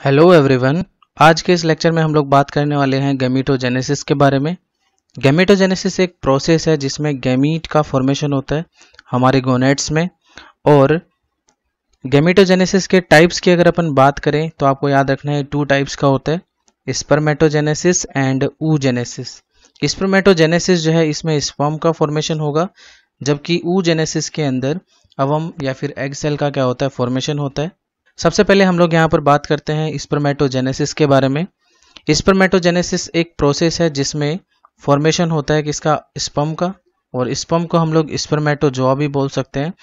Hello everyone आज के इस लेक्चर में हम लोग बात करने वाले हैं गैमीटोजेनेसिस के बारे में। गैमीटोजेनेसिस एक प्रोसेस है जिसमें गैमीट का फॉर्मेशन होता है हमारे गोनेट्स में। और गैमीटोजेनेसिस के टाइप्स की अगर अपन बात करें तो आपको याद रखना है टू टाइप्स का होता है स्पर्मेटोजेनेसिस एंड ऊजेनेसिस स्पर्मेटोजेनेसिस जो है, इसमें स्पर्म का फॉर्मेशन होगा, जबकि ऊजेनेसिस के अंदर अवम या फिर एग सेल का क्या होता है फॉर्मेशन होता है। सबसे पहले हम लोग यहाँ पर बात करते हैं स्पर्मेटोजेनेसिस के बारे में। स्पर्मेटोजेनेसिस एक प्रोसेस है जिसमें फॉर्मेशन होता है किसका? स्पम का। और स्पम को हम लोग स्पर्मेटोजोआ भी बोल सकते हैं।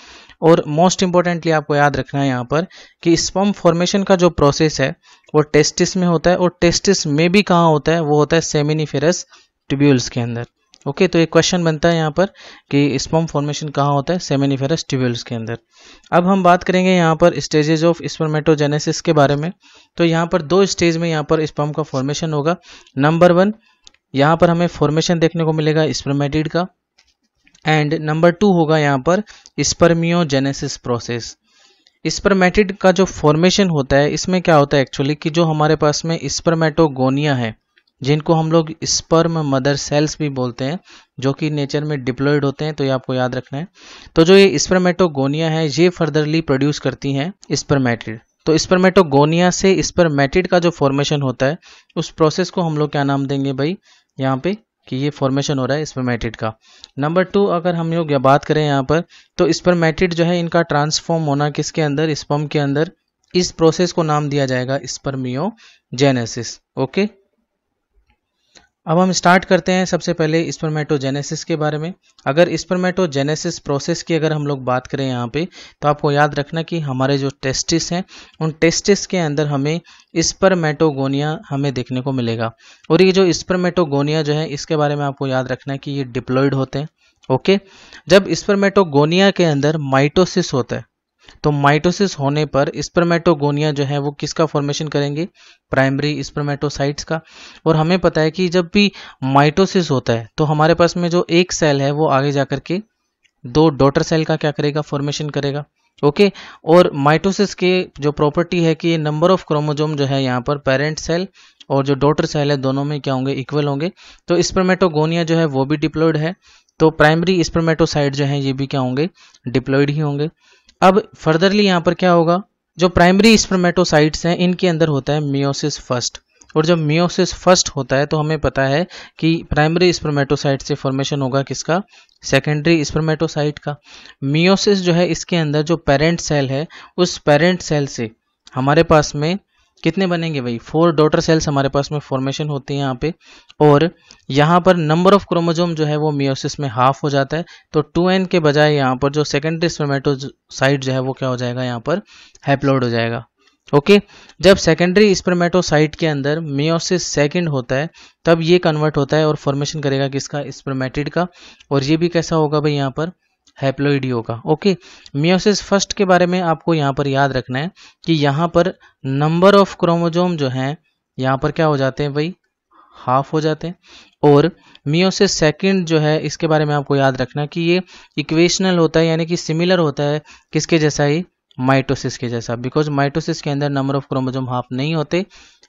और मोस्ट इंपॉर्टेंटली आपको याद रखना है यहाँ पर कि स्पम फॉर्मेशन का जो प्रोसेस है, वो टेस्टिस में होता है और टेस्टिस में भी कहाँ होता है? वो होता है सेमिनिफेरस ट्यूब्यूल्स के अंदर। ओके तो एक क्वेश्चन बनता है यहाँ पर कि स्पर्म फॉर्मेशन कहाँ होता है? सेमिनिफेरस ट्यूब्यूल्स के अंदर। अब हम बात करेंगे यहाँ पर स्टेजेस ऑफ़ स्पर्मेटोजेनेसिस के बारे में। तो यहाँ पर दो स्टेज में यहाँ पर स्पर्म का फॉर्मेशन होगा। नंबर वन यहाँ पर हमें फॉर्मेशन देखने को मिलेगा स्पर्मेटिड का। एंड नंबर टू होगा यहाँ पर स्पर्मियोजेनेसिस प्रोसेस स्पर्मेटिड का जो फॉर्मेशन होता है, इसमें क्या होता है एक्चुअली कि जो हमारे पास में स्पर्मेटोगोनिया है जिनको हम लोग स्पर्म मदर सेल्स भी बोलते हैं, जो कि नेचर में डिप्लॉयड होते हैं तो ये आपको याद रखना है। तो जो ये स्पर्मेटोगोनिया है, ये फर्दरली प्रोड्यूस करती हैं स्पर्मेटिड तो स्पर्मेटोगोनिया से स्पर्मेटिड का जो फॉर्मेशन होता है, उस प्रोसेस को हम लोग क्या नाम देंगे भाई? यहाँ पे कि ये फॉर्मेशन हो रहा है स्पर्मेटिड का। नंबर टू अगर हम लोग बात करें यहाँ पर तो स्पर्मेटिड जो है, इनका ट्रांसफॉर्म होना किसके अंदर? स्पर्म के अंदर। इस प्रोसेस को नाम दिया जाएगा स्पर्मियोजेनेसिस ओके अब हम स्टार्ट करते हैं सबसे पहले स्पर्मेटोजेनेसिस के बारे में। अगर स्पर्मेटोजेनेसिस प्रोसेस की अगर हम लोग बात करें यहाँ पे तो आपको याद रखना कि हमारे जो टेस्टिस हैं, उन टेस्टिस के अंदर हमें स्पर्मेटोगोनिया हमें देखने को मिलेगा। और ये जो स्पर्मेटोगोनिया जो है, इसके बारे में आपको याद रखना है कि ये डिप्लॉयड होते हैं ओके जब स्पर्मेटोगोनिया के अंदर माइटोसिस होता है तो माइटोसिस होने पर स्पर्मेटोगोनिया जो है वो किसका फॉर्मेशन करेंगे? प्राइमरी स्पर्मेटोसाइट्स का। और हमें पता है कि जब भी माइटोसिस होता है तो हमारे पास में जो एक सेल है वो आगे जाकर के दो डॉटर सेल का क्या करेगा? फॉर्मेशन करेगा। Okay okay? और माइटोसिस के जो प्रॉपर्टी है कि नंबर ऑफ़ क्रोमोजोम जो है यहाँ पर पेरेंट सेल और जो डॉटर सेल है, दोनों में क्या होंगे? इक्वल होंगे। तो स्पर्मेटोगोनिया जो है वो भी डिप्लॉयड है। तो प्राइमरी स्पर्मेटोसाइट जो है ये भी क्या होंगे? डिप्लॉयड ही होंगे। अब फर्दरली यहाँ पर क्या होगा? जो प्राइमरी स्पर्मेटोसाइट्स हैं, इनके अंदर होता है मियोसिस फ़र्स्ट और जब मियोसिस फ़र्स्ट होता है तो हमें पता है कि प्राइमरी स्पर्मेटोसाइट से फॉर्मेशन होगा किसका? सेकेंडरी स्पर्मेटोसाइट का. मियोसिस जो है, इसके अंदर जो पेरेंट सेल है, उस पेरेंट सेल से, हमारे पास में कितने बनेंगे भाई? फोर डॉटर सेल्स हमारे पास में फॉर्मेशन होती है यहाँ पे। और यहाँ पर नंबर ऑफ़ क्रोमोजोम जो है वो मियोसिस में हाफ़ हो जाता है। तो टू एन के बजाय यहाँ पर जो सेकेंडरी स्पर्मेटोसाइट जो है वो क्या हो जाएगा? यहाँ पर हैप्लोड हो जाएगा। ओके? जब सेकेंडरी स्पर्मेटोसाइट के अंदर मियोसिस सेकंड होता है, तब ये कन्वर्ट होता है और फॉर्मेशन करेगा किसका? स्पर्मेटिड का। और ये भी कैसा होगा भाई यहाँ पर? हैप्लोइडी होगा। ओके मियोसिस फ़र्स्ट के बारे में आपको यहाँ पर याद रखना है कि यहाँ पर नंबर ऑफ़ क्रोमोजोम जो हैं, यहाँ पर क्या हो जाते हैं भाई? हाफ़ हो जाते हैं। और मियोसिस सेकंड जो है, इसके बारे में आपको याद रखना कि ये इक्वेशनल होता है, यानी कि सिमिलर होता है किसके जैसा ही? माइटोसिस के जैसा। बिकॉज़ माइटोसिस के अंदर नंबर ऑफ़ क्रोमोजोम हाफ़ नहीं होते,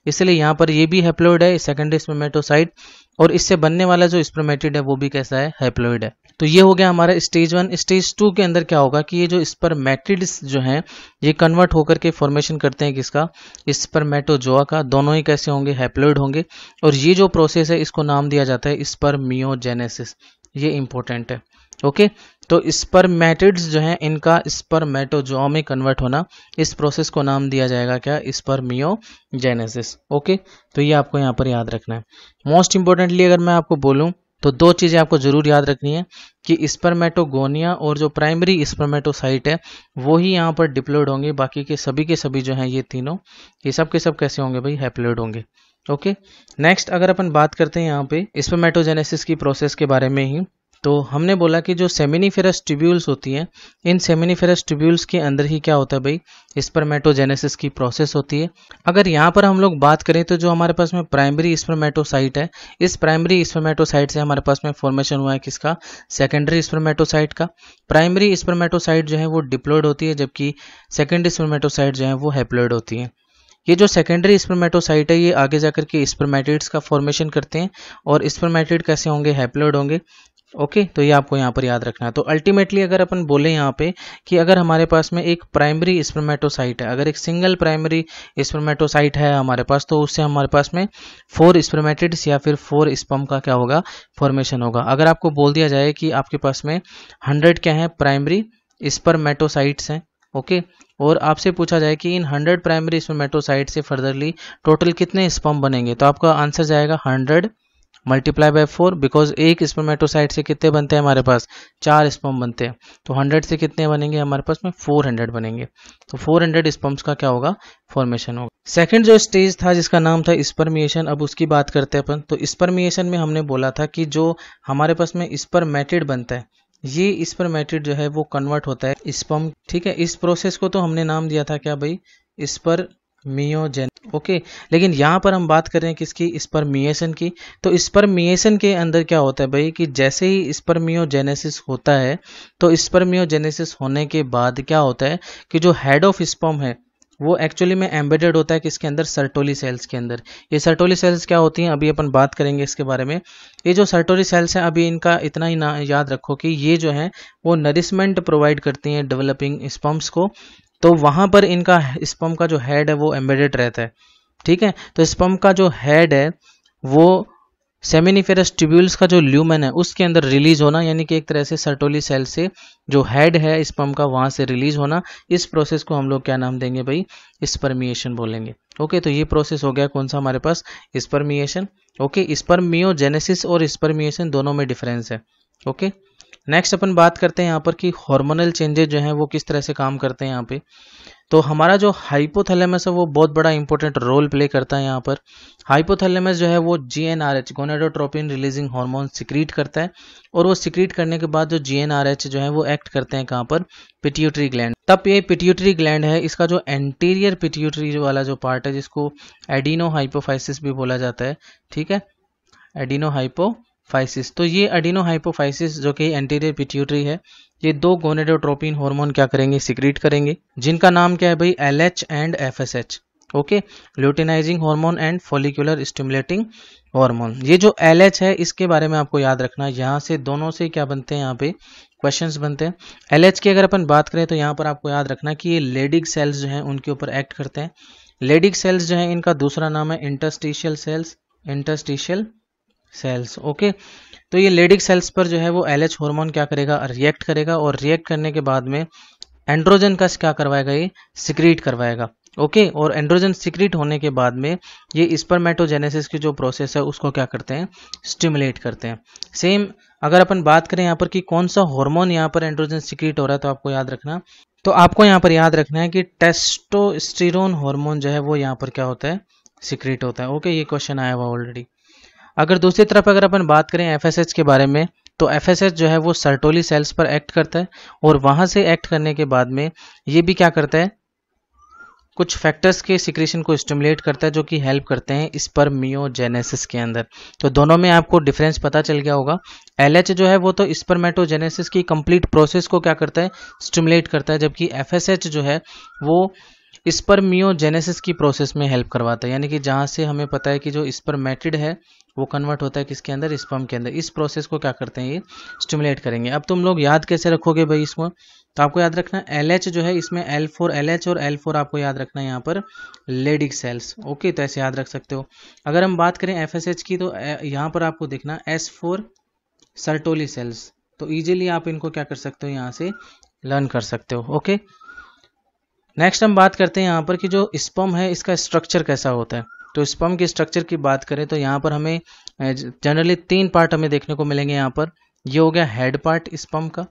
इसलिए यहाँ पर ये भी हैप्लोइड है सेकेंडरी स्पर्मेटोसाइट और इससे बनने वाला जो स्पर्मेटिड है, वो भी कैसा है? हैप्लोइड है। तो ये हो गया हमारा स्टेज वन स्टेज टू के अंदर क्या होगा कि ये जो स्पर्मेटिड्स जो हैं, ये कन्वर्ट होकर के फॉर्मेशन करते हैं किसका? स्पर्मेटोजोआ का। दोनों ही कैसे होंगे? हैप्लोइड होंगे। और ये जो प्रोसेस है, इसको नाम दिया जाता है स्पर्मियोजेनेसिस ये इंपॉर्टेंट है। ओके तो स्पर्मेटिड्स जो हैं, इनका स्पर्मेटोजोआ में कन्वर्ट होना, इस प्रोसेस को नाम दिया जाएगा क्या? स्पर्मियोजेनेसिस ओके तो ये आपको यहाँ पर याद रखना है। मोस्ट इंपॉर्टेंटली अगर मैं आपको बोलूँ तो दो चीज़ें आपको ज़रूर याद रखनी है कि स्पर्मेटोगोनिया और जो प्राइमरी स्पर्मेटोसाइट है, वो ही यहाँ पर डिप्लोइड होंगे, बाकी के सभी के सभी जो हैं, ये तीनों, ये सब के सब कैसे होंगे भाई? हैप्लोइड होंगे ओके नेक्स्ट अगर अपन बात करते हैं यहाँ पे स्पर्मेटोजेनेसिस की प्रोसेस के बारे में ही तो हमने बोला कि जो सेमिनिफेरस ट्यूब्यूल्स होती हैं, इन सेमिनिफेरस ट्यूब्यूल्स के अंदर ही क्या होता है भाई? स्पर्मेटोजेनेसिस की प्रोसेस होती है। अगर यहाँ पर हम लोग बात करें तो जो हमारे पास में प्राइमरी स्पर्मेटोसाइट है, इस प्राइमरी स्पर्मेटोसाइट से हमारे पास में फॉर्मेशन हुआ है किसका? सेकेंडरी स्पर्मेटोसाइट का। प्राइमरी स्पर्मेटोसाइट जो है वो डिप्लोइड होती है, जबकि सेकेंडरी स्पर्मेटोसाइट जो है वो हैप्लॉयड होती है। ये जो सेकेंडरी स्पर्मेटोसाइट है, ये आगे जाकर के स्पर्मेटिड्स का फॉर्मेशन करते हैं और स्पर्मेटिड कैसे होंगे? हैप्लोइड होंगे। ओके तो ये आपको यहाँ पर याद रखना है। तो अल्टीमेटली अगर अपन बोले यहाँ पे कि अगर हमारे पास में एक प्राइमरी स्पर्मेटोसाइट है, अगर एक सिंगल प्राइमरी स्पर्मेटोसाइट है हमारे पास तो उससे हमारे पास में फोर स्पर्मेटिड्स या फिर फोर स्पम का क्या होगा? फॉर्मेशन होगा। अगर आपको बोल दिया जाए कि आपके पास में हंड्रेड क्या है? प्राइमरी स्पर्मेटोसाइट्स हैं। ओके और आपसे पूछा जाए कि इन हंड्रेड प्राइमरी स्पर्मेटोसाइट से फर्दरली टोटल कितने स्पम बनेंगे? तो आपका आंसर जाएगा hundred multiply by four, because एक स्पर्मेटोसाइट से कितने बनते हैं हमारे पास? चार स्पम बनते हैं। तो हंड्रेड से कितने बनेंगे हमारे पास में? फोर हंड्रेड बनेंगे। तो फोर हंड्रेड का क्या होगा? फॉर्मेशन होगा। सेकंड जो स्टेज था, जिसका नाम था स्पर्मिएशन, अब उसकी बात करते हैं अपन। तो स्पर्मिएशन में हमने बोला था कि जो हमारे पास में स्पर्मेटिड बनता है ये स्पर्मेटिड जो है वो कन्वर्ट होता है स्पम ठीक है? इस प्रोसेस को तो हमने नाम दिया था क्या भाई? स्पर मियोजेन ओके लेकिन यहाँ पर हम बात कर रहे हैं किसकी? स्पर्मिएशन की। तो स्पर्मिएशन के अंदर क्या होता है भाई कि जैसे ही स्पर्मियोजेनेसिस होता है तो स्पर्मियोजेनेसिस होने के बाद क्या होता है कि जो हेड ऑफ़ स्पर्म है वो एक्चुअली में एम्बेडेड होता है किसके अंदर? सर्टोली सेल्स के अंदर। ये सर्टोली सेल्स क्या होती हैं? अभी अपन बात करेंगे इसके बारे में। ये जो सर्टोली सेल्स हैं, अभी इनका इतना ही ना याद रखो कि ये जो है, वो नरिशमेंट प्रोवाइड करती हैं डेवलपिंग स्पम्प्स को। तो वहाँ पर इनका स्पम्प का जो हेड है, वो एम्बेडेड रहता है। ठीक है? तो स्पम्प का जो हेड है, वो सेमिनिफेरस ट्यूब्यूल्स का जो ल्यूमन है, उसके अंदर रिलीज़ होना, यानी कि एक तरह से सर्टोली सेल से जो हेड है स्पम का, वहाँ से रिलीज़ होना, इस प्रोसेस को हम लोग क्या नाम देंगे भाई? स्पर्मिएशन बोलेंगे। ओके तो ये प्रोसेस हो गया कौन सा हमारे पास? स्पर्मिएशन ओके स्पर्मियोजेनेसिस और स्पर्मिएशन दोनों में डिफरेंस है। ओके नेक्स्ट अपन बात करते हैं यहाँ पर कि हार्मोनल चेंजेस जो हैं, वो किस तरह से काम करते हैं यहाँ पे? तो हमारा जो हाइपोथैलेमस है, वो बहुत बड़ा इंपॉर्टेंट रोल प्ले करता है यहाँ पर। हाइपोथैलेमस जो है, वो G N R H gonadotropin releasing hormone secrete करता है और वो सिक्रीट करने के बाद जो जी एन आर एच जो है, वो एक्ट करते हैं कहाँ पर? पिट्यूटरी ग्लैंड तब ये पिट्यूटरी ग्लैंड है, इसका जो एंटीरियर पिट्यूटरी वाला जो पार्ट है, जिसको एडिनो हाइपोफाइसिस भी बोला जाता है, ठीक है? एडिनो हाइपो फाइसिस तो ये अडिनो हाइपोफाइसिस जो कि एंटीरियर पिट्यूटरी है ये दो गोनेडोट्रोपिन हार्मोन क्या करेंगे? सिक्रीट करेंगे। जिनका नाम क्या है भाई? L H and F S H okay luteinizing hormone and follicular stimulating hormone ये जो एल एच है, इसके बारे में आपको याद रखना है। यहाँ से दोनों से क्या बनते हैं यहाँ पे? क्वेश्चंस बनते हैं। एल एच की अगर अपन बात करें तो यहाँ पर आपको याद रखना कि ये लेडिक सेल्स जो हैं, उनके ऊपर एक्ट करते हैं। लेडिक सेल्स जो है, इनका दूसरा नाम है interstitial cells interstitial cells okay तो ये लेडिक सेल्स पर जो है वो एल एच हॉर्मोन क्या करेगा? रिएक्ट करेगा और रिएक्ट करने के बाद में एंड्रोजन का क्या करवाएगा? ये सिक्रीट करवाएगा। ओके और एंड्रोजन सिक्रीट होने के बाद में ये स्पर्मेटोजेनेसिस की जो प्रोसेस है, उसको क्या करते हैं? स्टिमुलेट करते हैं। सेम अगर अपन बात करें यहाँ पर कि कौन सा हार्मोन यहाँ पर एंड्रोजन सिक्रीट हो रहा है तो आपको याद रखना। तो आपको यहाँ पर याद रखना है कि टेस्टोस्टेरोन हार्मोन जो है, वो यहाँ पर क्या होता है? सिक्रीट होता है। ओके ये क्वेश्चन आया हुआ ऑलरेडी अगर दूसरी तरफ़ अगर अपन बात करें एफएसएच के बारे में तो एफएसएच जो है वो सर्टोली सेल्स पर एक्ट करता है, और वहाँ से एक्ट करने के बाद में ये भी क्या करता है? कुछ फैक्टर्स के सिक्रेशन को स्टिमुलेट करता है, जो कि हेल्प करते हैं स्पर्मियोजेनेसिस के अंदर। तो दोनों में आपको डिफरेंस पता चल गया होगा। एलएच जो है वो तो स्पर्मेटोजेनेसिस की कंप्लीट प्रोसेस को क्या करता है? स्टिमुलेट करता है, जबकि एफएसएच जो है वो स्पर्मियोजेनेसिस की प्रोसेस में हेल्प करवाता है। यानी कि जहाँ से हमें पता है कि जो स्पर्मेटिड है वो कन्वर्ट होता है किसके अंदर? स्पम के अंदर। इस प्रोसेस को क्या करते हैं? ये स्टिमुलेट करेंगे। अब तुम लोग याद कैसे रखोगे भाई इसको? तो आपको याद रखना एल एच जो है, इसमें एल फोर एल एच और एल फोर आपको याद रखना है यहाँ पर लेडिक सेल्स ओके तो ऐसे याद रख सकते हो। अगर हम बात करें एफ़ एस एच की तो यहाँ पर आपको देखना एस फोर सर्टोली सेल्स तो ईजिली आप इनको क्या कर सकते हो? यहाँ से लर्न कर सकते हो। ओके नेक्स्ट हम बात करते हैं यहाँ पर कि जो स्पम है, इसका स्ट्रक्चर कैसा होता है। तो स्पम के स्ट्रक्चर की बात करें तो यहाँ पर हमें जनरली तीन पार्ट हमें देखने को मिलेंगे यहाँ पर। ये हो गया हेड पार्ट स्पम का,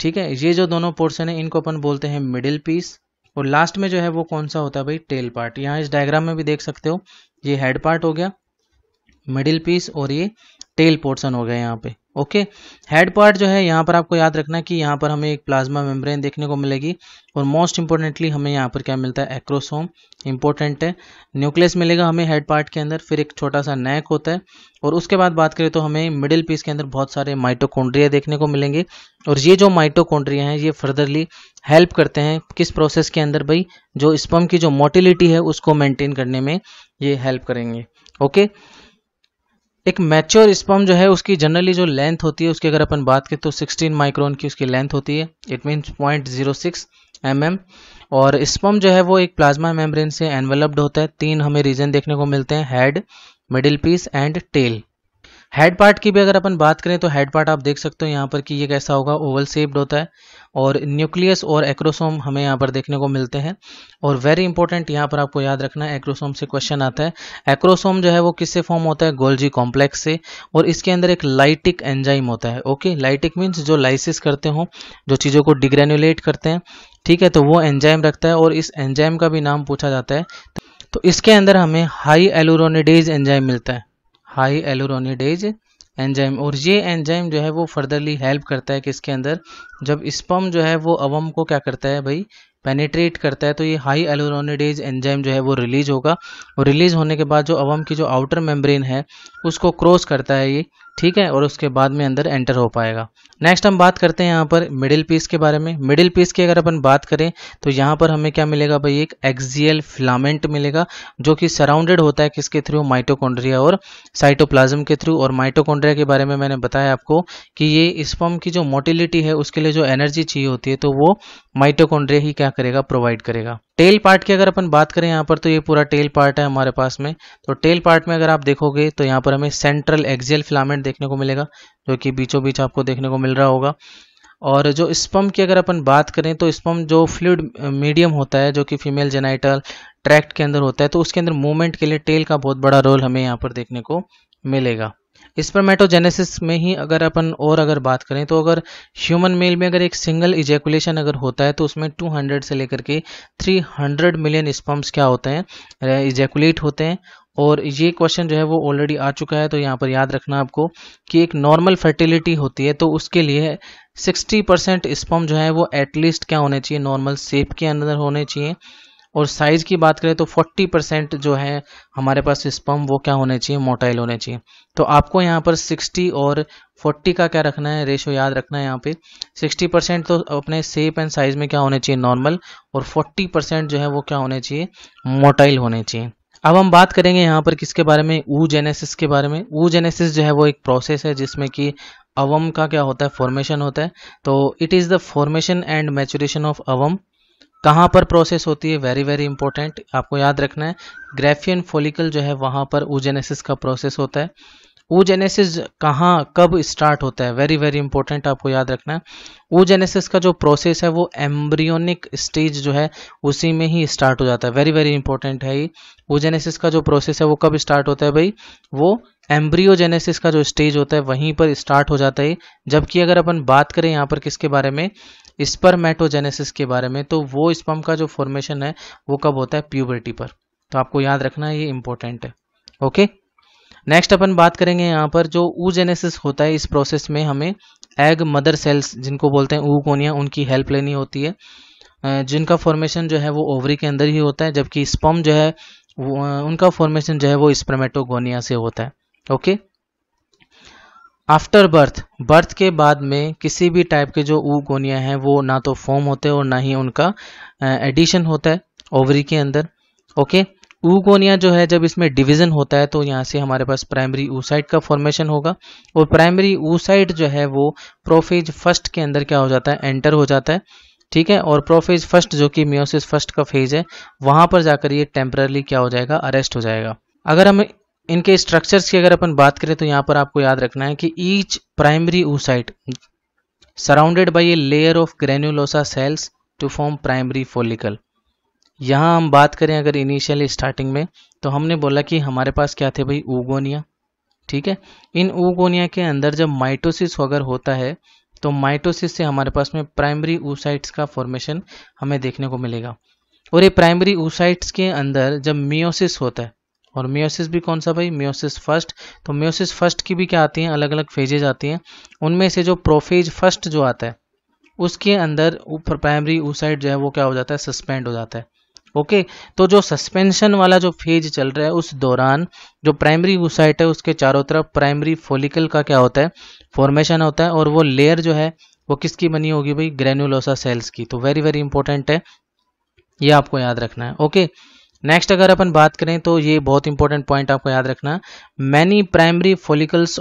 ठीक है? ये जो दोनों पोर्शन है, इनको अपन बोलते हैं मिडिल पीस और लास्ट में जो है वो कौन सा होता है भाई? टेल पार्ट यहाँ इस डायग्राम में भी देख सकते हो, ये हेड पार्ट हो गया मिडिल पीस और ये टेल पोर्शन हो गया यहाँ पे। ओके हेड पार्ट जो है, यहाँ पर आपको याद रखना कि यहाँ पर हमें एक प्लाज्मा मेम्ब्रेन देखने को मिलेगी और मोस्ट इंपॉर्टेंटली हमें यहाँ पर क्या मिलता है? एक्रोसोम इंपॉर्टेंट है। न्यूक्लियस मिलेगा हमें हेड पार्ट के अंदर, फिर एक छोटा सा नेक होता है और उसके बाद बात करें तो हमें मिडिल पीस के अंदर बहुत सारे माइटोकॉन्ड्रिया देखने को मिलेंगे और ये जो माइटोकॉन्ड्रिया हैं, ये फर्दरली हेल्प करते हैं किस प्रोसेस के अंदर भाई? जो स्पम की जो मोटिलिटी है, उसको मेंटेन करने में ये हेल्प करेंगे। ओके एक मैच्योर स्पम जो है, उसकी जनरली जो लेंथ होती है, उसकी अगर अपन बात करें तो 16 माइक्रोन की उसकी लेंथ होती है। It means point zero six और स्पम जो है, वो एक प्लाज्मा मेम्ब्रेन से एनवेलप्ड होता है। तीन हमें रीजन देखने को मिलते हैं head middle piece and tail head part की भी अगर अपन बात करें तो हेड पार्ट आप देख सकते हो यहाँ पर कि ये कैसा होगा ओवल सेप्ड होता है और न्यूक्लियस और एक्रोसोम हमें यहाँ पर देखने को मिलते हैं। और वेरी इंपॉर्टेंट यहाँ पर आपको याद रखना है एक्रोसोम से क्वेश्चन आता है। एक्रोसोम जो है वो किससे फॉर्म होता है? गोल्जी कॉम्प्लेक्स से। और इसके अंदर एक लाइटिक एंजाइम होता है ओके लाइटिक मीन्स जो लाइसिस करते हो, जो चीज़ों को डिग्रेनुलेट करते हैं, ठीक है? तो वो एंजाइम रखता है और इस एंजाइम का भी नाम पूछा जाता है। तो इसके अंदर हमें हाई एलोरोनिडेज एंजाइम मिलता है। हाई एलोरोनिडेज एंजाइम, और ये एंजाइम जो है वो फर्दरली हेल्प करता है किसके अंदर? जब स्पम जो है वो अवम को क्या करता है भाई? पेनिट्रेट करता है तो ये हाई एलोरोनिडेज एंजाइम जो है वो रिलीज़ होगा। और रिलीज़ होने के बाद जो अवम की जो आउटर मेम्ब्रेन है, उसको क्रॉस करता है ये। ठीक है, और उसके बाद में अंदर एंटर हो पाएगा। नेक्स्ट हम बात करते हैं यहाँ पर मिडिल पीस के बारे में। मिडिल पीस की अगर अपन बात करें तो यहाँ पर हमें क्या मिलेगा भाई? एक एक्सियल फिलामेंट मिलेगा, जो कि सराउंडेड होता है किसके थ्रू माइटोकॉन्ड्रिया और साइटोप्लाज्म के थ्रू और माइटोकॉन्ड्रिया के बारे में मैंने बताया आपको कि ये स्पम की जो मोटिलिटी है, उसके लिए जो एनर्जी चाहिए होती है तो वो माइटोकॉन्ड्रिया ही क्या करेगा? प्रोवाइड करेगा। टेल पार्ट की अगर अपन बात करें यहाँ पर तो ये पूरा टेल पार्ट है हमारे पास में। तो टेल पार्ट में अगर आप देखोगे तो यहाँ पर हमें सेंट्रल एक्सियल फिलामेंट देखने को मिलेगा, जो कि बीचों बीच आपको देखने को मिल रहा होगा। और जो स्पम की अगर अपन बात करें तो स्पम जो फ्लूड मीडियम होता है, जो कि फीमेल जेनाइटल ट्रैक्ट के अंदर होता है तो उसके अंदर मूवमेंट के लिए टेल का बहुत बड़ा रोल हमें यहाँ पर देखने को मिलेगा। स्पर्मेटोजेनेसिस में ही अगर अपन और अगर बात करें तो अगर ह्यूमन मेल में अगर एक सिंगल इजेकुलेशन अगर होता है तो उसमें 200 से लेकर के 300 मिलियन स्पम्स क्या होते हैं इजेकुलेट होते हैं। और ये क्वेश्चन जो है, वो ऑलरेडी आ चुका है तो यहाँ पर याद रखना आपको कि एक नॉर्मल फर्टिलिटी होती है तो उसके लिए 60 परसेंट स्पम जो है, वो एटलीस्ट क्या होने चाहिए नॉर्मल सेप के अंदर होने चाहिए। और साइज़ की बात करें तो 40 परसेंट जो है हमारे पास स्पम वो क्या होने चाहिए? मोटाइल होने चाहिए। तो आपको यहाँ पर 60 और 40 का क्या रखना है? रेशो याद रखना है यहाँ पे। 60 परसेंट तो अपने सेप एंड साइज़ में क्या होने चाहिए? नॉर्मल और 40 परसेंट जो है वो क्या होने चाहिए? मोटाइल होने चाहिए। अब हम बात करेंगे यहाँ पर किसके बारे में? ऊ जेनेसिस के बारे में। ऊ जेनेसिस जो है वो एक प्रोसेस है जिसमें कि अवम का क्या होता है? फॉर्मेशन होता है। तो it is the formation and maturation of ovum कहाँ पर प्रोसेस होती है? वेरी वेरी इंपॉर्टेंट आपको याद रखना है ग्रेफियन फोलिकल जो है, वहाँ पर ऊजेनेसिस का प्रोसेस होता है। ऊजेनेसिस कहाँ, कब स्टार्ट होता है? वेरी वेरी इंपॉर्टेंट आपको याद रखना है। ऊजेनेसिस का जो प्रोसेस है, वो एम्ब्रियोनिक स्टेज जो है, उसी में ही स्टार्ट हो जाता है। वेरी वेरी इंपॉर्टेंट है ये। ऊजेनेसिस का जो प्रोसेस है, वो कब स्टार्ट होता है भाई? वो एम्ब्रियोजेनेसिस का जो स्टेज होता है, वहीं पर स्टार्ट हो जाता है। जबकि अगर अपन बात करें यहाँ पर किसके बारे में? स्पर्मेटोजेनेसिस के बारे में तो वो स्पम का जो फॉर्मेशन है, वो कब होता है? प्यूबर्टी पर। तो आपको याद रखना है ये इंपॉर्टेंट है। ओके नेक्स्ट अपन बात करेंगे यहाँ पर जो ऊजेनेसिस होता है, इस प्रोसेस में हमें एग मदर सेल्स जिनको बोलते हैं ऊकोनिया उनकी हेल्प लेनी होती है। जिनका फॉर्मेशन जो है वो ओवरी के अंदर ही होता है, जबकि स्पम जो है उनका फॉर्मेशन जो है वो स्पर्मेटोगोनिया से होता है। ओके आफ्टर बर्थ बर्थ के बाद में किसी भी टाइप के जो ऊगोनिया हैं, वो ना तो फॉर्म होते हैं और ना ही उनका एडिशन होता है ओवरी के अंदर ओके ऊगोनिया जो है, जब इसमें डिवीज़न होता है तो यहाँ से हमारे पास प्राइमरी ऊसाइड का फॉर्मेशन होगा और प्राइमरी ऊसाइड जो है, वो प्रोफेज फ़र्स्ट के अंदर क्या हो जाता है एंटर हो जाता है, ठीक है? और प्रोफेज फ़र्स्ट जो कि मियोसिस फ़र्स्ट का फ़ेज़ है, वहाँ पर जाकर ये टेम्परली क्या हो जाएगा अरेस्ट हो जाएगा। अगर हम इनके स्ट्रक्चर्स की अगर अपन बात करें तो यहाँ पर आपको याद रखना है कि each primary oocyte surrounded by a layer of granulosa cells to form primary follicle यहाँ हम बात करें अगर इनिशियली स्टार्टिंग में तो हमने बोला कि हमारे पास क्या थे भाई? ऊगोनिया। ठीक है? इन ऊगोनिया के अंदर जब माइटोसिस अगर होता है तो माइटोसिस से हमारे पास में प्राइमरी ऊसाइट्स का फॉर्मेशन हमें देखने को मिलेगा। और ये प्राइमरी ऊसाइट्स के अंदर जब मियोसिस होता है और मियोसिस भी कौन सा भाई? मियोसिस फ़र्स्ट तो मियोसिस फ़र्स्ट की भी क्या आती हैं? अलग अलग फेजेज आती हैं। उनमें से जो प्रोफेज फ़र्स्ट जो आता है, उसके अंदर ऊपर प्राइमरी ऊसाइड जो है, वो क्या हो जाता है? सस्पेंड हो जाता है। ओके तो जो सस्पेंशन वाला जो फ़ेज़ चल रहा है, उस दौरान जो प्राइमरी ऊसाइट है, उसके चारों तरफ़ प्राइमरी फोलिकल का क्या होता है? फॉर्मेशन होता है। और वो लेयर जो है, वो किसकी बनी होगी भाई? ग्रेनुलोसा सेल्स की। तो वेरी वेरी इंपॉर्टेंट है। ये आपको याद रखना है। ओके नेक्स्ट अगर अपन बात करें तो ये बहुत इंपॉर्टेंट पॉइंट आपको याद रखना। Many primary follicles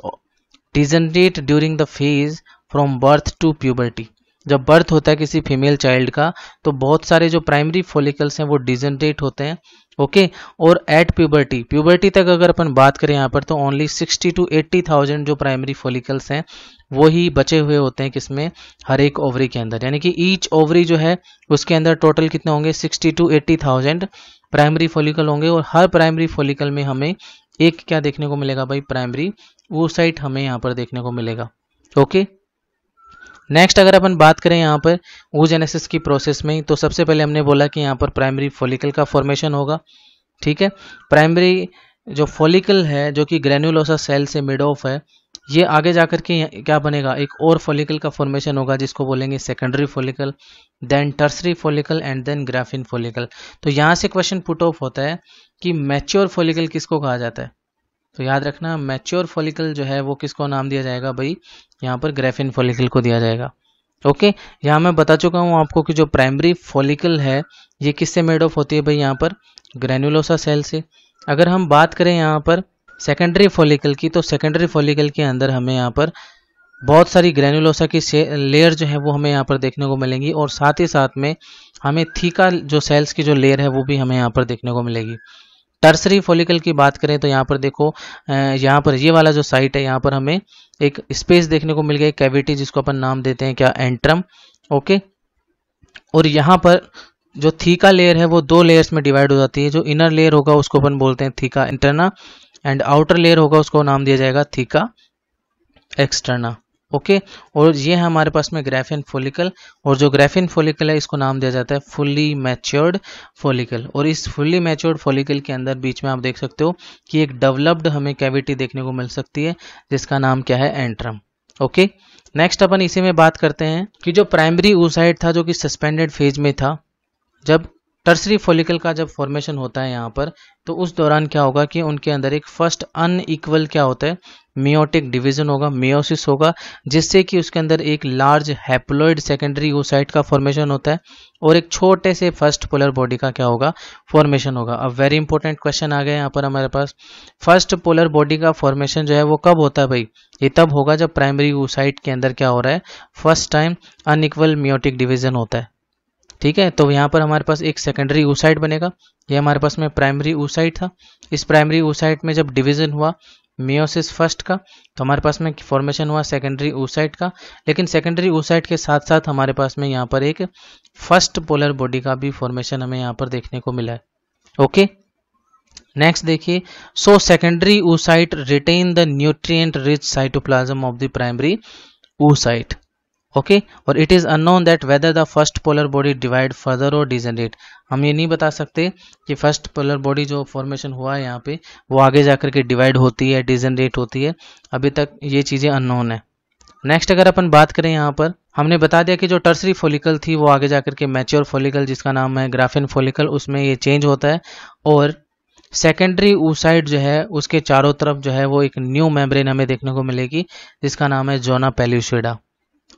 degenerate during the phase from birth to puberty जब बर्थ होता है किसी फीमेल चाइल्ड का तो बहुत सारे जो प्राइमरी फोलिकल्स हैं वो डिजनरेट होते हैं ओके और एट प्यूबर्टी प्यूबर्टी तक अगर अपन बात करें यहाँ पर तो ओनली 60 टू 80 थाउज़ेंड जो प्राइमरी फोलिकल्स हैं, वो ही बचे हुए होते हैं किसमें? हर एक ओवरी के अंदर। यानी कि ईच ओवरी जो है, उसके अंदर टोटल कितने होंगे? 60 टू 80 थाउज़ेंड प्राइमरी फॉलिकल होंगे और हर प्राइमरी फॉलिकल में हमें एक क्या देखने को मिलेगा भाई प्राइमरी वो साइट हमें यहाँ पर देखने को मिलेगा। ओके नेक्स्ट अगर अपन बात करें यहाँ पर ओजेनेसिस की प्रोसेस में तो सबसे पहले हमने बोला कि यहाँ पर प्राइमरी फॉलिकल का फॉर्मेशन होगा। ठीक है? प्राइमरी जो फॉलिकल है, जो कि ग्रेनुलोसा सेल से मिड ऑफ़ है, ये आगे जाकर के क्या बनेगा? एक और फोलिकल का फॉर्मेशन होगा, जिसको बोलेंगे secondary follicle then tertiary follicle and then Graafian follicle तो यहाँ से क्वेश्चन पुट ऑफ़ होता है कि मैच्योर फोलिकल किसको कहा जाता है? तो याद रखना मैच्योर फॉलिकल जो है, वो किसको नाम दिया जाएगा भाई? यहाँ पर ग्रेफिन फॉलिकल को दिया जाएगा। ओके यहाँ मैं बता चुका हूँ आपको कि जो प्राइमरी फॉलिकल है, ये किससे मेड ऑफ़ होती है भाई यहाँ पर? ग्रेनुलोसा सेल से। अगर हम बात करें यहाँ पर सेकेंडरी फॉलिकल की तो सेकेंडरी फॉलिकल के अंदर हमें यहाँ पर बहुत सारी ग्रेनुलोसा की लेयर जो है वो हमें यहाँ पर देखने को मिलेंगी और साथ ही साथ में हमें थीका जो सेल्स की जो लेयर है वो भी हमें यहाँ पर देखने को मिलेगी। टर्सरी फॉलिकल की बात करें तो यहाँ पर देखो यहाँ पर ये वाला जो साइट है, यहाँ पर हमें एक स्पेस देखने को मिल गया कैविटी जिसको अपन नाम देते हैं क्या एंट्रम ओके और यहाँ पर जो थीका लेयर है, वो दो लेयर्स में डिवाइड हो जाती है। जो इनर लेयर होगा, उसको अपन बोलते हैं theca interna and outer layer होगा, उसको नाम दिया जाएगा थीका एक्सटर्ना ओके और ये है हमारे पास में ग्रेफिन फोलिकल और जो ग्रेफिन फोलिकल है, इसको नाम दिया जाता है फुल्ली मैच्योर्ड फोलिकल और इस फुल्ली मैच्योर्ड फोलिकल के अंदर बीच में आप देख सकते हो कि एक डेवलप्ड हमें कैविटी देखने को मिल सकती है, जिसका नाम क्या है एंट्रम ओके नेक्स्ट अपन इसी में बात करते हैं कि जो प्राइमरी ऊसाइड था, जो कि सस्पेंडेड फ़ेज़ में था जब टर्सरी फॉलिकल का जब फॉर्मेशन होता है यहाँ पर तो उस दौरान क्या होगा कि उनके अंदर एक फ़र्स्ट अनइक्वल क्या होता है? मियोटिक डिवीज़न होगा मियोसिस होगा, जिससे कि उसके अंदर एक लार्ज हैप्लोइड सेकेंडरी ओसाइट का फॉर्मेशन होता है और एक छोटे से फ़र्स्ट पोलर बॉडी का क्या होगा? फॉर्मेशन होगा। अब वेरी इंपॉर्टेंट क्वेश्चन आ गया यहाँ पर हमारे पास। फ़र्स्ट पोलर बॉडी का फॉर्मेशन जो है वो कब होता है भाई? ये तब होगा जब प्राइमरी ओसाइट के अंदर क्या हो रहा है? First time unequal meiotic division होता है। ठीक है? तो यहाँ पर हमारे पास एक सेकेंडरी ऊसाइट बनेगा। ये हमारे पास में प्राइमरी ऊसाइट था। इस प्राइमरी ऊसाइट में जब डिवीज़न हुआ मियोसिस फ़र्स्ट का तो हमारे पास में फॉर्मेशन हुआ सेकेंडरी ऊसाइट का। लेकिन सेकेंडरी ऊसाइट के साथ साथ हमारे पास में यहाँ पर एक फ़र्स्ट पोलर बॉडी का भी फॉर्मेशन हमें यहाँ पर देखने को मिला है। ओके नेक्स्ट देखिए। So secondary oocyte retain the nutrient rich cytoplasm of the primary oocyte okay और it is unknown that whether the first polar body divide further or degenerate हम ये नहीं बता सकते कि फ़र्स्ट पोलर बॉडी जो formation हुआ है यहाँ पे, वो आगे जाकर के डिवाइड होती है डिजनरेट होती है। अभी तक ये चीज़ें अननोन है। नेक्स्ट अगर अपन बात करें यहाँ पर, हमने बता दिया कि जो टर्सरी फोलिकल थी, वो आगे जाकर के मैच्योर फोलिकल जिसका नाम है ग्राफिन फोलिकल उसमें ये चेंज होता है। और सेकेंडरी ऊसाइड जो है, उसके चारों तरफ़ जो है, वो एक न्यू मेम्ब्रेन हमें देखने को मिलेगी, जिसका नाम है zona pellucida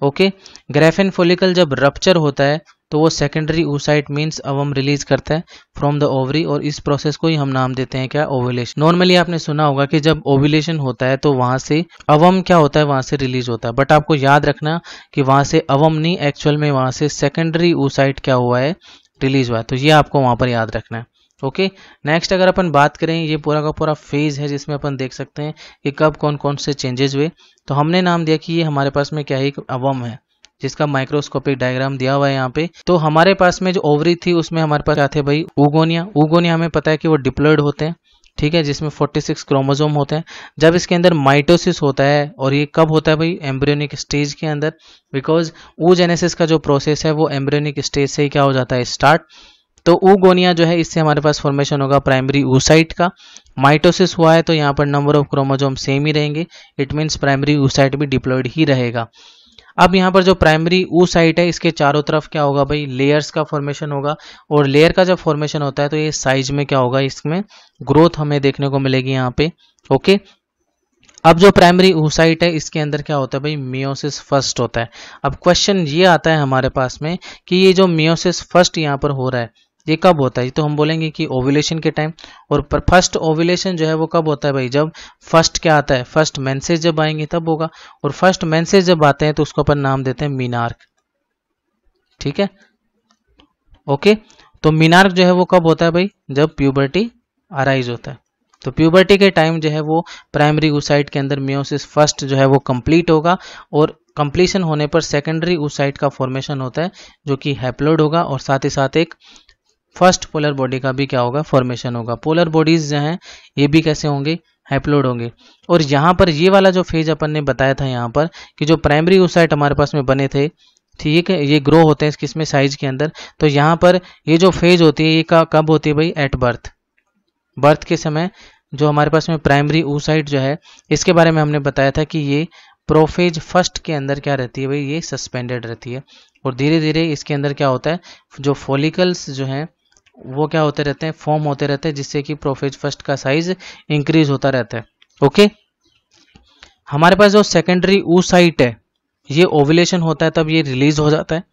okay Graafian follicle जब रप्चर होता है तो वो secondary oocyte means ovum release करता है फ्रॉम द ओवरी और इस प्रोसेस को ही हम नाम देते हैं क्या? ओवुलेशन नॉर्मली आपने सुना होगा कि जब ओवुलेशन होता है तो वहाँ से अवम क्या होता है? वहाँ से रिलीज़ होता है। बट आपको याद रखना कि वहाँ से अवम नहीं एक्चुअल में वहाँ से सेकेंडरी ऊसाइट क्या हुआ है? रिलीज़ हुआ है। तो ये आपको वहाँ पर याद रखना है। ओके नेक्स्ट अगर अपन बात करें, ये पूरा का पूरा फ़ेज़ है जिसमें अपन देख सकते हैं कि कब कौन कौन से चेंजेस हुए। तो हमने नाम दिया कि ये हमारे पास में क्या है एक अवम है, जिसका माइक्रोस्कोपिक डायग्राम दिया हुआ है यहाँ पे। तो हमारे पास में जो ओवरी थी, उसमें हमारे पास क्या थे भाई? उगोनिया उगोनिया हमें पता है कि वो डिप्लॉयड होते हैं, ठीक है? जिसमें 46 क्रोमोजोम होते हैं। जब इसके अंदर माइटोसिस होता है, और ये कब होता है भाई? एम्ब्रियोनिक स्टेज के अंदर। बिकॉज़ ऊजेनेसिस का जो प्रोसेस है, वो एम्ब्रियोनिक स्टेज से ही क्या हो जाता है? स्टार्ट तो ऊगोनिया जो है, इससे हमारे पास फॉर्मेशन होगा प्राइमरी ऊसाइट का। माइटोसिस हुआ है तो यहाँ पर नंबर ऑफ़ क्रोमोजोम सेम ही रहेंगे। इट मीन्स प्राइमरी ऊसाइट भी डिप्लॉयड ही रहेगा। अब यहाँ पर जो प्राइमरी ऊ साइट है, इसके चारों तरफ़ क्या होगा भाई? लेयर्स का फॉर्मेशन होगा। और लेयर का जब फॉर्मेशन होता है तो ये साइज़ में क्या होगा? इसमें ग्रोथ हमें देखने को मिलेगी यहाँ पे। ओके अब जो प्राइमरी ऊसाइट है, इसके अंदर क्या होता है भाई? मियोसिस फ़र्स्ट होता है। अब क्वेश्चन ये आता है हमारे पास में कि ये जो मियोसिस फ़र्स्ट यहाँ पर हो रहा है ये कब होता है? तो हम बोलेंगे कि ओव्यूलेशन के टाइम और पर फ़र्स्ट ओव्यूलेशन जो है वो कब होता है भाई? जब फ़र्स्ट क्या आता है? फ़र्स्ट मैंसेज जब आएँगे तब होगा। और फ़र्स्ट मैंसेज जब आते हैं तो उसको अपन नाम देते हैं मीनार्क। ठीक है? ओके तो मीनार्क जो है वो कब होता है भाई? जब प्यूबर्टी अराइज होता है। तो प्यूबर्टी के टाइम जो है वो प्राइमरी ऊसाइट के अंदर मियोसिस फ़र्स्ट जो है वो कंप्लीट होगा। और कंप्लीशन होने पर सेकेंडरी ऊसाइट का फॉर्मेशन होता है, जो कि हैप्लोड होगा। और साथ ही साथ एक फ़र्स्ट पोलर बॉडी का भी क्या होगा? फॉर्मेशन होगा। पोलर बॉडीज जो हैं, ये भी कैसे होंगे? हैप्लोड होंगे। और यहाँ पर ये वाला जो फ़ेज़ अपन ने बताया था यहाँ पर कि जो प्राइमरी ऊसाइट हमारे पास में बने थे, ठीक है, ये ग्रो होते हैं किसमें साइज़ के अंदर। तो यहाँ पर ये जो फ़ेज़ होती है, ये का, कब होती है भाई? एट बर्थ बर्थ के समय जो हमारे पास में प्राइमरी ऊसाइट जो है, इसके बारे में हमने बताया था कि ये प्रोफेज फ़र्स्ट के अंदर क्या रहती है भाई? ये सस्पेंडेड रहती है। और धीरे धीरे इसके अंदर क्या होता है? जो फॉलिकल्स जो हैं वो क्या होते रहते हैं? फॉर्म होते रहते हैं, जिससे कि प्रोफेज फ़र्स्ट का साइज़ इंक्रीज होता रहता है। ओके हमारे पास जो सेकेंडरी ऊसाइट है, ये ओवुलेशन होता है, तब ये रिलीज़ हो जाता है।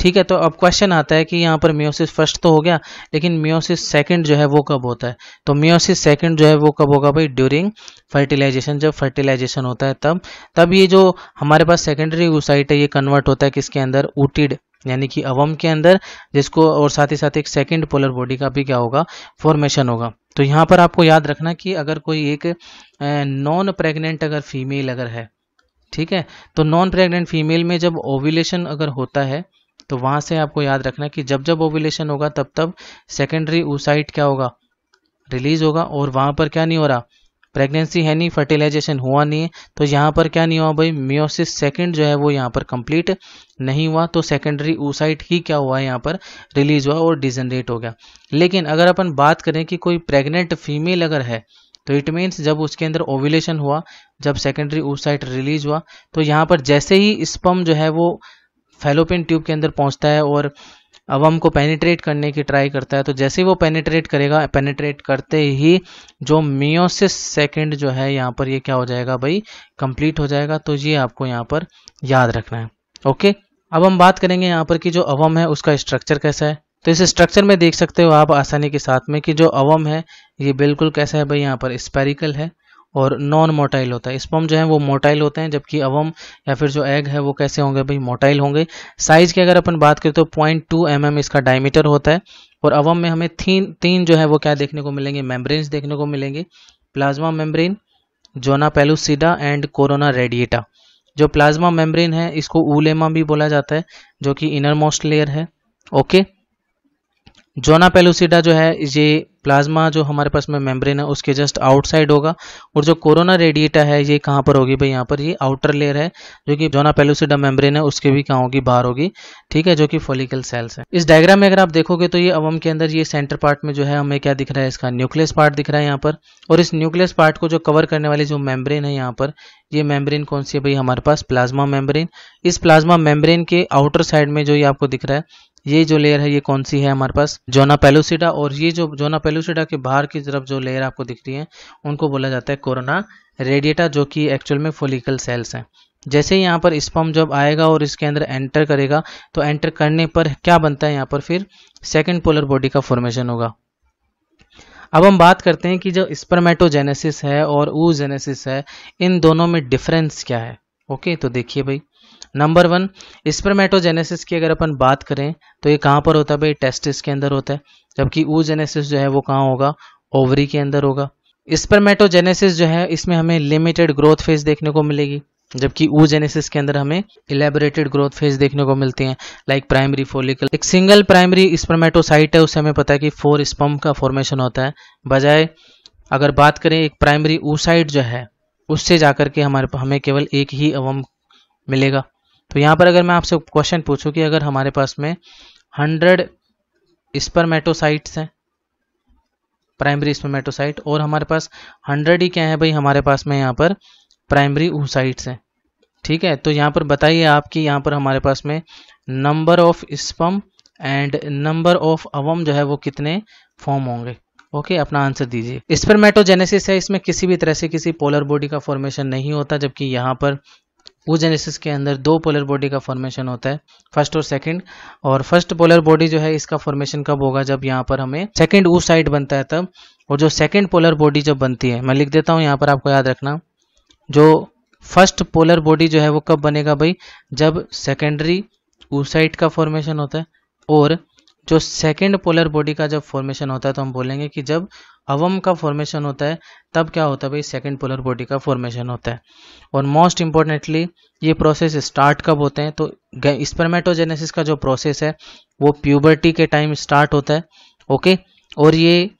ठीक है तो अब क्वेश्चन आता है कि यहाँ पर मियोसिस फ़र्स्ट तो हो गया, लेकिन मियोसिस सेकंड जो है वो कब होता है? तो मियोसिस सेकंड जो है वो कब होगा भाई? ड्यूरिंग फर्टिलाइजेशन जब फर्टिलाइजेशन होता है, तब। तब ये जो हमारे पास सेकेंडरी ऊसाइट है, ये कन्वर्ट होता है किसके अंदर? ऊटिड यानी कि अवम के अंदर, जिसको, और साथ ही साथ एक सेकेंड पोलर बॉडी का भी क्या होगा? फॉर्मेशन होगा। तो यहाँ पर आपको याद रखना कि अगर कोई एक नॉन प्रेग्नेंट अगर फीमेल अगर है, ठीक है? तो नॉन प्रेग्नेंट फीमेल में जब ओव्यूलेशन अगर होता है तो वहाँ से आपको याद रखना कि जब जब ओव्यूलेशन होगा, तब तब सेकेंडरी ऊसाइट क्या होगा? रिलीज़ होगा, और वहाँ पर क्या नहीं हो रहा? प्रेगनेंसी है नहीं फर्टिलाइजेशन हुआ नहीं है तो यहाँ पर क्या नहीं हुआ भाई? मियोसिस सेकंड जो है वो यहाँ पर कंप्लीट नहीं हुआ तो सेकेंडरी ऊसाइट ही क्या हुआ यहाँ पर? रिलीज़ हुआ और डिजनरेट हो गया। लेकिन अगर अपन बात करें कि कोई प्रेग्नेंट फीमेल अगर है तो इट मीन्स जब उसके अंदर ओव्यूलेशन हुआ, जब सेकेंडरी ऊसाइट रिलीज़ हुआ तो यहाँ पर जैसे ही स्पम जो है वो फेलोपिन ट्यूब के अंदर पहुँचता है और अवम को पेनिट्रेट करने की ट्राई करता है तो जैसे ही वो पेनिट्रेट करेगा पेनिट्रेट करते ही जो मियोसिस सेकंड जो है, यहाँ पर ये क्या हो जाएगा भाई? कंप्लीट हो जाएगा। तो ये आपको यहाँ पर याद रखना है। ओके अब हम बात करेंगे यहाँ पर कि जो अवम है, उसका स्ट्रक्चर कैसा है। तो इस स्ट्रक्चर में देख सकते हो आप आसानी के साथ में कि जो अवम है, ये बिल्कुल कैसा है भाई? यहाँ पर स्पेरिकल है। और नॉन मोटाइल होता है। स्पम जो है वो मोटाइल होते हैं, जबकि अवम या फिर जो एग है वो कैसे होंगे भाई? मोटाइल होंगे। साइज़ की अगर अपन बात करें तो पॉइंट टू एम इसका डायमीटर होता है और अवम में हमें तीन तीन जो है वो क्या देखने को मिलेंगे? मेम्ब्रेन्स देखने को मिलेंगे। Plasma membrane zona pellucida and corona radiata जो प्लाज्मा मेम्ब्रेन है, इसको ऊलेमा भी बोला जाता है, जो कि इनर मोस्ट लेयर है। ओके जोना पेलुसिडा जो है, ये प्लाज्मा जो हमारे पास में मेम्ब्रेन है, उसके जस्ट आउटसाइड होगा। और जो कोरोना रेडिएटा है, ये कहाँ पर होगी भाई? यहाँ पर ये आउटर लेयर है, जो कि जोना पेलुसिडा मेम्ब्रेन है, उसके भी कहाँ होगी? बाहर होगी। ठीक है, जो कि फोलिकल सेल्स है। इस डायग्राम में अगर आप देखोगे तो ये अवम के अंदर ये सेंटर पार्ट में जो है, हमें क्या दिख रहा है? इसका न्यूक्लियस पार्ट दिख रहा है यहाँ पर। और इस न्यूक्लियस पार्ट को जो कवर करने वाली जो मेम्ब्रेन है यहाँ पर, ये मेम्ब्रेन कौन सी है भाई? हमारे पास प्लाज्मा मेम्ब्रेन इस प्लाज्मा मेम्ब्रेन के आउटर साइड में जो ये आपको दिख रहा है ये जो लेयर है, ये कौन सी है हमारे पास? जोना पेलुसिडा और ये जो जोना पेलुसिडा के बाहर की तरफ़ जो लेयर आपको दिख रही है, उनको बोला जाता है कोरोना रेडिएटा जो कि एक्चुअल में फोलिकल सेल्स हैं। जैसे ही यहाँ पर स्पम जब आएगा और इसके अंदर एंटर करेगा तो एंटर करने पर क्या बनता है यहाँ पर फिर? सेकेंड पोलर बॉडी का फॉर्मेशन होगा। अब हम बात करते हैं कि जो स्पर्मेटोजेनेसिस है और ऊजेनेसिस है, इन दोनों में डिफरेंस क्या है? ओके तो देखिए भाई। नंबर वन स्पर्मेटोजेनेसिस की अगर अपन बात करें तो ये कहाँ पर होता है भाई? टेस्टिस के अंदर होता है। जबकि ऊजेनेसिस जो है, वो कहाँ होगा? ओवरी के अंदर होगा। स्पर्मेटोजेनेसिस जो है, इसमें हमें लिमिटेड ग्रोथ फ़ेज़ देखने को मिलेगी। जबकि ऊजेनेसिस के अंदर हमें इलेबोरेटेड ग्रोथ फ़ेज़ देखने को मिलती हैं लाइक प्राइमरी फोलिकल एक सिंगल प्राइमरी स्पर्मेटोसाइट है उससे हमें पता है कि फोर स्पम का फॉर्मेशन होता है। बजाय, अगर बात करें, एक प्राइमरी ऊसाइट जो है, उससे जाकर के हमारे, हमें केवल एक ही अवम मिलेगा। तो यहाँ पर अगर मैं आपसे क्वेश्चन पूछूँ कि अगर हमारे पास में हंड्रेड स्पर्मेटोसाइट्स हैं प्राइमरी स्पर्मेटोसाइट और हमारे पास हंड्रेड ही क्या है भाई? हमारे पास में यहाँ पर प्राइमरी ऊसाइट्स हैं। ठीक है? तो यहाँ पर बताइए आपकी यहाँ पर हमारे पास में number of sperm and number of ovum जो है वो कितने फॉर्म होंगे? ओके okay, अपना आंसर दीजिए। स्पर्मेटोजेनेसिस है इसमें किसी भी तरह से किसी पोलर बॉडी का फॉर्मेशन नहीं होता जबकि यहाँ पर ऊजेनेसिस के अंदर दो पोलर बॉडी का फॉर्मेशन होता है फ़र्स्ट और सेकंड और फ़र्स्ट पोलर बॉडी जो है, इसका फॉर्मेशन कब होगा? जब यहाँ पर हमें सेकंड ऊ साइड बनता है तब। और जो सेकंड पोलर बॉडी जब बनती है, मैं लिख देता हूँ यहाँ पर आपको याद रखना, जो फ़र्स्ट पोलर बॉडी जो है, वो कब बनेगा भाई? जब सेकेंडरी ऊ साइड का फॉर्मेशन होता है और जो सेकेंड पोलर बॉडी का जब फॉर्मेशन होता है तो हम बोलेंगे कि जब अवम का फॉर्मेशन होता है, तब क्या होता है भाई? सेकेंड पोलर बॉडी का फॉर्मेशन होता है। और मोस्ट इंपॉर्टेंटली ये प्रोसेस स्टार्ट कब होते हैं? तो स्पर्मेटोजेनेसिस का जो प्रोसेस है, वो प्यूबर्टी के टाइम स्टार्ट होता है ओके और ये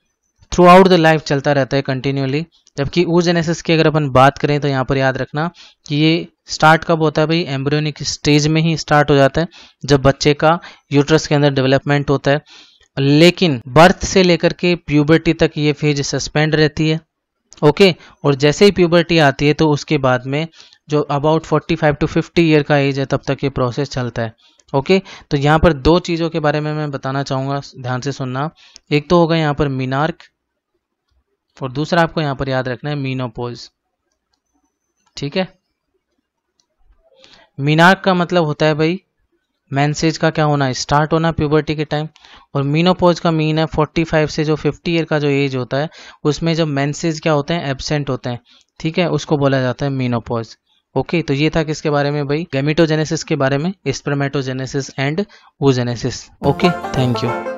थ्रू आउट द लाइफ चलता रहता है कंटिन्यूली जबकि ऊजेनेसिस की अगर अपन बात करें तो यहाँ पर याद रखना कि ये स्टार्ट कब होता है भाई? एम्ब्रियोनिक स्टेज में ही स्टार्ट हो जाता है, जब बच्चे का यूट्रस के अंदर डेवलपमेंट होता है। लेकिन बर्थ से लेकर के प्यूबर्टी तक ये फ़ेज़ सस्पेंड रहती है ओके और जैसे ही प्यूबर्टी आती है तो उसके बाद में जो अबाउट 45 टू 50 ईयर का एज है, तब तक ये प्रोसेस चलता है ओके तो यहाँ पर दो चीज़ों के बारे में मैं बताना चाहूँगा, ध्यान से सुनना। एक तो होगा यहाँ पर मीनार्क और दूसरा आपको यहाँ पर याद रखना है मीनोपोज। ठीक है? मीनार्क का मतलब होता है भाई मैंसेज का क्या होना, स्टार्ट होना प्यूबर्टी के टाइम। और मीनोपोज का मीन है 45 से जो 50 ईयर का जो एज होता है, उसमें जब मैंसेज क्या होते हैं, एबसेंट होते हैं। ठीक है? उसको बोला जाता है मीनोपोज। ओके? तो ये था किसके बारे में भाई? गेमिटोजेनेसिस के बारे में, spermatogenesis and oogenesis okay? Thank you.